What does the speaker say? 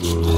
Ooh.